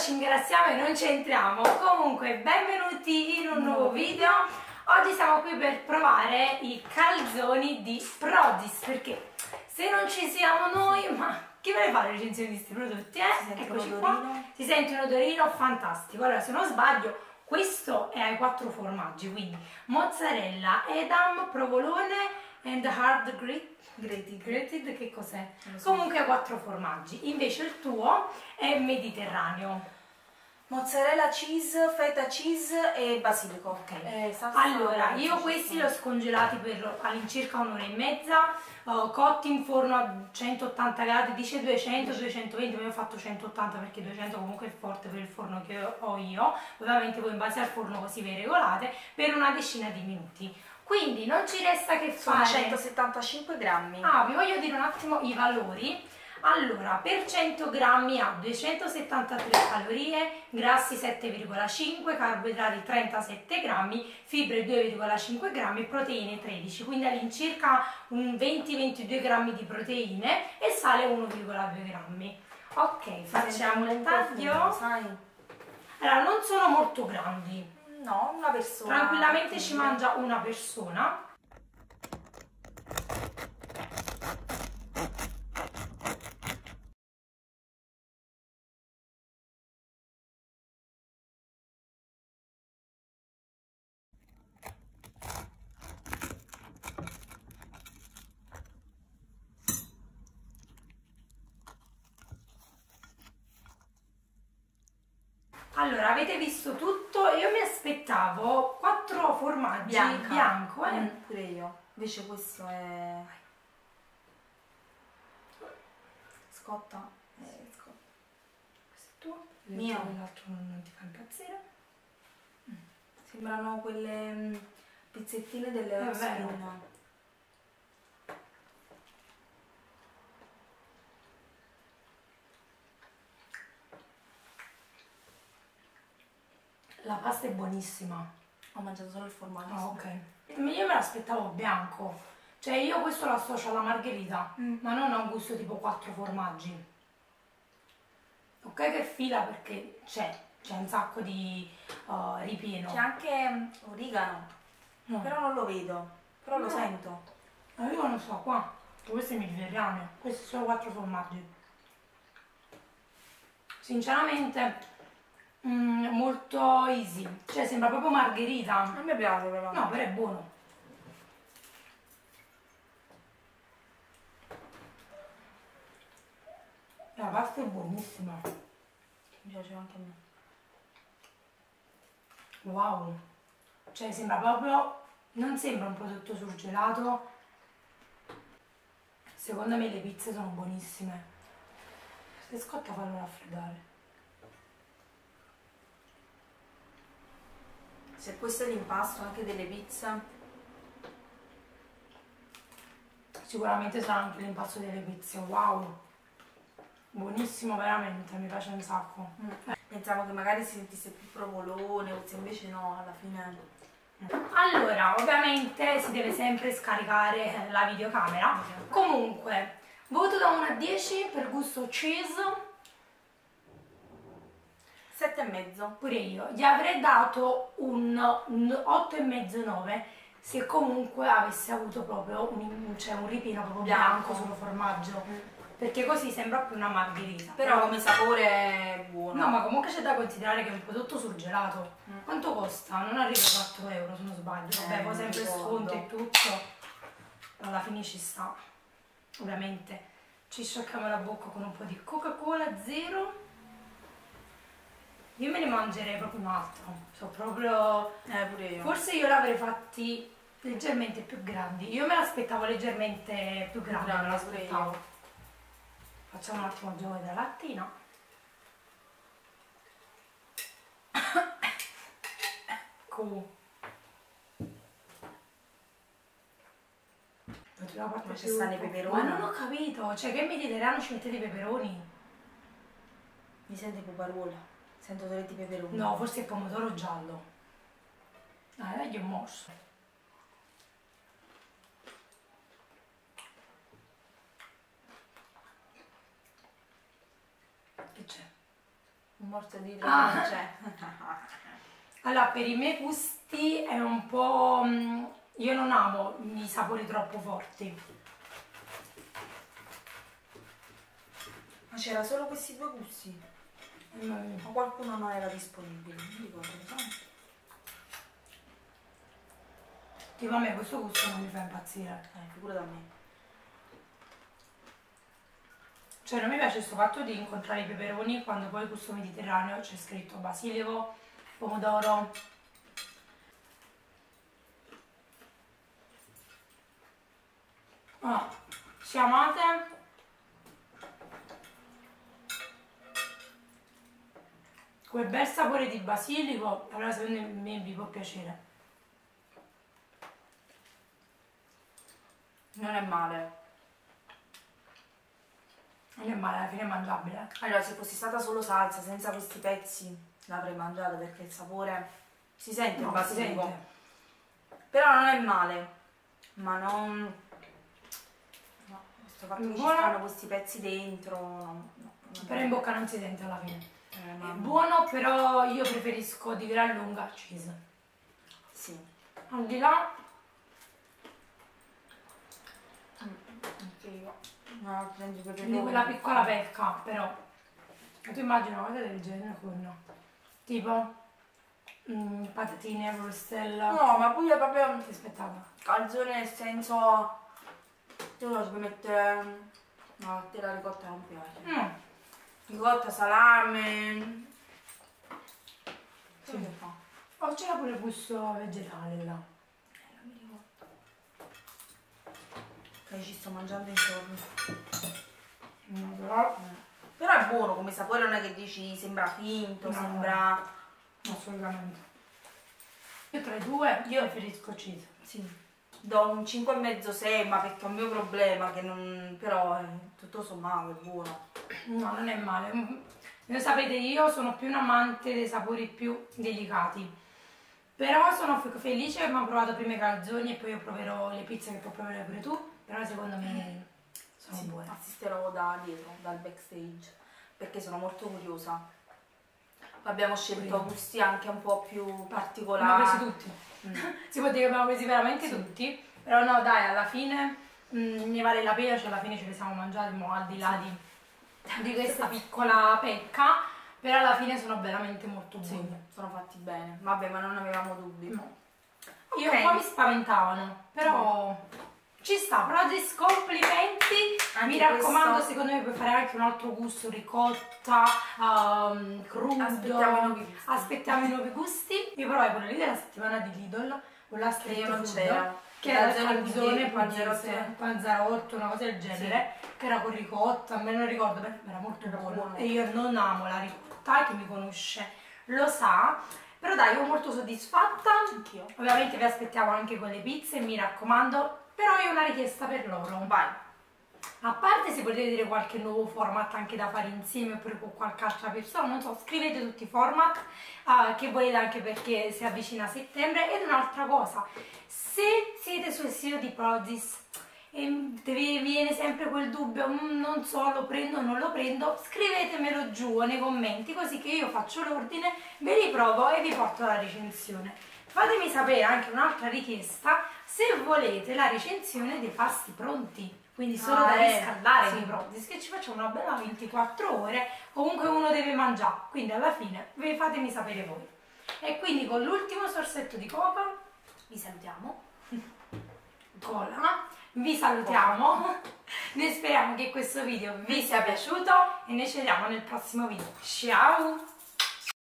ci ingrassiamo e non c'entriamo. Comunque, benvenuti in un nuovo video. Oggi siamo qui per provare i calzoni di Prodis, perché se non ci siamo noi, ma chi vuole fare recensioni di questi prodotti? Eh? Si sente Eccoci qua. Si sente un odorino fantastico. Allora, se non sbaglio, questo è ai quattro formaggi, quindi mozzarella, edam, provolone and hard grit. Grated. Grated, che cos'è? So. Comunque quattro formaggi. Invece il tuo è mediterraneo. Mozzarella cheese, feta cheese e basilico. Ok. Eh, salsa Allora, io questi li ho scongelati per all'incirca un'ora e mezza, eh, cotti in forno a 180 gradi, dice 200, 220, ma io ho fatto 180 perché 200 comunque è forte per il forno che ho io, ovviamente voi in base al forno così vi regolate, per una decina di minuti. Quindi non ci resta che Sono fare... 175 grammi. Ah, vi voglio dire un attimo i valori. Allora, per 100 grammi ha 273 calorie, grassi 7,5, carboidrati 37 grammi, fibre 2,5 grammi, proteine 13, quindi all'incirca un 20-22 grammi di proteine e sale 1,2 grammi. Ok, facciamo il taglio. Allora, non sono molto grandi, No, una persona. tranquillamente ci mangia una persona. Allora, avete visto tutto? Io mi aspettavo quattro formaggi Bianca. bianco, eh. Mm, pure io. Invece questo è... Scotta. Eh, scotta. Questo è tuo? Mio. L'altro non ti fa impazzire. Sembrano quelle mm, pizzettine delle È pasta è buonissima. Ho mangiato solo il formaggio. Ah, ok. Io me l'aspettavo bianco. Cioè, io questo lo associo alla margherita, Mm. ma non a un gusto tipo quattro formaggi. Ok che fila perché c'è, c'è un sacco di uh, ripieno. C'è anche mm, origano, No. però non lo vedo. Però lo No. sento. Ma io non so qua. Questo è mediterraneo, questi sono quattro formaggi. Sinceramente, mm, molto easy. Cioè, sembra proprio margherita. A me piace però. No, però è buono. La pasta è buonissima. Mi piace anche a me. Wow. Cioè, sembra proprio... Non sembra un prodotto surgelato. Secondo me le pizze sono buonissime. Se scotta fallo raffreddare. Se questo è l'impasto anche delle pizze, Sicuramente sarà anche l'impasto delle pizze. Wow. Buonissimo veramente, mi piace un sacco. pensavo che magari si sentisse più provolone, o se invece no, alla fine. Allora, ovviamente si deve sempre scaricare la videocamera. Comunque, voto da 1 a 10 per gusto cheese. Sette e mezzo. Pure io gli avrei dato un 8,5-9 se comunque avesse avuto proprio un, cioè un ripieno proprio bianco, Bianco. sullo formaggio. Perché così sembra più una margherita. Però come sapore è buono. No, ma comunque c'è da considerare che è un prodotto surgelato. Mm. Quanto costa? Non arriva a 4 euro se non sbaglio. Vabbè, Eh, poi sempre sconto e tutto. Alla fine ci sta. Ovviamente ci sciacquiamo la bocca con un po' di Coca-Cola zero. Io me ne mangerei proprio un altro. Sono proprio. Eh, pure io. Forse io l'avrei fatti leggermente più grandi. Io me l'aspettavo leggermente più grande, grande, me l'aspettavo. Facciamo un attimo il gioco della lattina. Ecco. Non la parte Ma ci stanno i peperoni? Ma non ho capito, cioè che mediterraneo ci mettete i peperoni? Mi sente puparola. Sento odore di peperoni. No, forse è pomodoro giallo. Ah, dai, gli ho morso. Che c'è? Mm. morso di idro Ah. c'è. Allora, per i miei gusti è un po'... mm, Io non amo i sapori troppo forti. Ma c'era solo questi due gusti? Ma qualcuno non era disponibile, non ricordo. sai? Tipo a me questo gusto non mi fa impazzire. Eh, figura da me. Cioè non mi piace questo fatto di incontrare i peperoni quando poi gusto mediterraneo c'è scritto basilico, pomodoro. Ah, se quel bel sapore di basilico, allora secondo me vi può piacere. Non è male. Non è male, alla fine è mangiabile. Allora, se fossi stata solo salsa, senza questi pezzi, l'avrei mangiata perché il sapore si sente il No, si basilico. sente. Però non è male. Ma non... No, questo fatto che ci stanno questi pezzi dentro... No, no, Però in bocca non si sente alla fine. Eh, È buono, però io preferisco di gran lunga cheese. Sì. Al di là, Anche io. No, prendi quella piccola pecca, però. Tu immagini una cosa del genere con tipo mm, patatine, wurstel. No, ma pure proprio Che spettacolo. calzone nel senso... Io lo so mettere... No, a te la ricotta non piace. Mm, Ricotta, salame... Sì. Oh, c'era pure gusto vegetale là. Eh, non mi ricordo. Che ci sto mangiando intorno. Mm, però, Però è buono come sapore, non è che dici sembra finto, No. sembra... assolutamente. Io tra i due, io preferisco cheese. Sì. Do un 5,5-6, ma perché è un mio problema, che non... però eh, tutto sommato è buono. No, non è male. Lo sapete, io sono più un amante dei sapori più delicati. Però sono fe- felice che mi ho provato prima i calzoni e poi io proverò le pizze che puoi provare pure tu. Però secondo me sono Sì, buone. assisterò da dietro, dal backstage, perché sono molto curiosa. Abbiamo scelto io. gusti anche un po' più Abbiamo particolari. presi tutti. Mm. Si può dire che abbiamo presi veramente Sì. tutti. Però no, dai, alla fine mm, ne vale la pena, cioè alla fine ce li siamo mangiati, mo, al di là di, di questa piccola pecca. Però alla fine sono veramente molto Sì, buone. sono fatti bene. Vabbè, ma non avevamo dubbi. No. Io un po' mi spaventavano, però ci sta, Prodis, complimenti. Anche mi raccomando, questo- secondo me puoi fare anche un altro gusto, ricotta, ehm, crudo. Aspettiamo i nuovi gusti. Aspettiamo i nuovi gusti. Io provai quella lì della settimana di Lidl, con la street io non c'era. Che era il Calzone calzone pugliese, pugliese, panzerotto, una cosa del genere, che era con ricotta, me lo ricordo perché era molto Era buono. buono. E io non amo la ricotta, chi mi conosce lo sa. Però dai, io molto soddisfatta. Anch'io. Ovviamente vi aspettiamo anche con le pizze, mi raccomando. Però io ho una richiesta per loro. Vai. A parte se volete vedere qualche nuovo format anche da fare insieme oppure con qualche altra persona, non so, scrivete tutti i format ah, che volete anche perché si avvicina settembre. Ed un'altra cosa, se siete sul sito di Prozis e vi viene sempre quel dubbio, "Mm, non so, lo prendo o non lo prendo, scrivetemelo giù nei commenti così che io faccio l'ordine, ve li provo e vi porto la recensione. Fatemi sapere anche un'altra richiesta se volete la recensione dei pasti pronti, quindi solo Ah, da riscaldare sì. nei pronti, che ci facciamo una bella 24 ore, comunque uno deve mangiare, quindi alla fine fatemi sapere voi. E quindi con l'ultimo sorsetto di coca vi salutiamo. Cola, vi salutiamo. Noi speriamo che questo video vi sia piaciuto e noi ci vediamo nel prossimo video. Ciao!